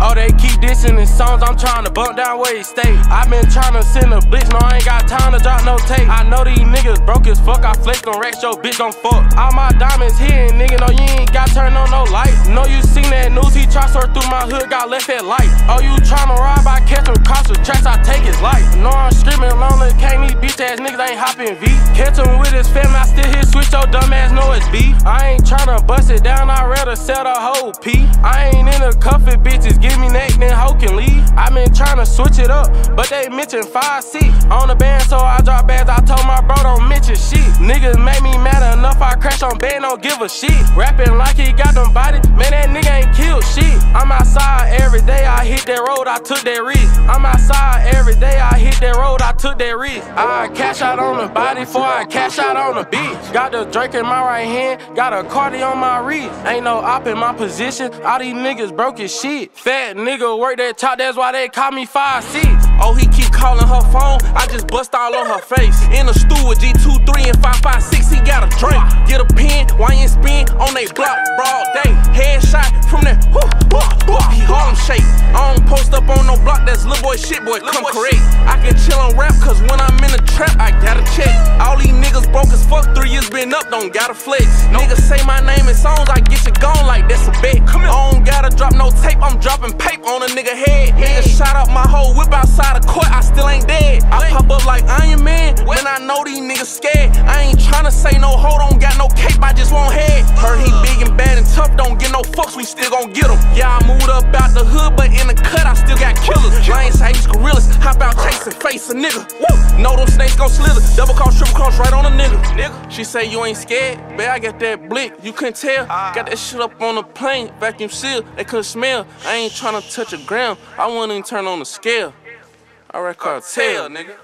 Oh, they keep dissing in songs, I'm trying to bump down where he stay. i been trying to send a bitch, no, I ain't got time to drop no tape. I know these niggas broke as fuck, I flexed on racks, your bitch gon' fuck. All my diamonds here, nigga, no, you ain't got turned on no light. Know you seen that news, he try sort through my hood, got left at light. Oh, you tryna rob, by catching? Bitch ass niggas ain't hopping V. Catch him with his fam, I still hit switch, your dumb ass know it's beef. I ain't tryna bust it down, I rather sell the whole P. I ain't in the cuffin' bitches, give me neck, then hoe can leave. I been tryna switch it up, but they mention 5C. On the band, so I drop bags, I told my bro don't mention shit. Niggas make me mad enough, I crash on band, don't give a shit. Rapping like he got them body, man, that nigga ain't killed shit. I'm outside every day, I hit that road, I took that risk. I'm outside day, I hit that road, I took that risk. I cash out on the body before I cash out on the beat. Got the Drake in my right hand, got a Cardi on my wrist. Ain't no op in my position, all these niggas broke as shit. Fat nigga work that top, that's why they call me 5'6. Oh, he keep calling her phone, I just bust all on her face. In the stew with G2, 3, and 556, he got a drink. Get a pen, YN spin on they block, broad day. Headshot from that, whoo, boy shit, boy, come correct. I can chill on rap, cause when I'm in the trap, I gotta check. All these niggas broke as fuck, three years been up, don't gotta flex. Niggas say my name in songs, I get you gone like that's a bet. I don't gotta drop no tape, I'm dropping paper on a nigga head. Nigga shot up my whole whip outside the court, I still ain't dead. I pop up like Iron Man, when I know these niggas scared. I ain't tryna say no hold on, got no cape, I just want head. Heard he big and bad and tough, don't get no fucks, we still gon' get him. Yeah, I moved up out the hood, but in the cut, I still got killers. Lions, Ace, gorillas, hop out chasing, face a nigga. Woo! Know them snakes gon' slither, double cross, triple cross right on a nigga. Nigga, she say you ain't scared, bet I got that blick, you couldn't tell. Got that shit up on the plane, vacuum seal, they couldn't smell. I ain't tryna touch a gram, I wouldn't even turn on the scale. I record tail, nigga.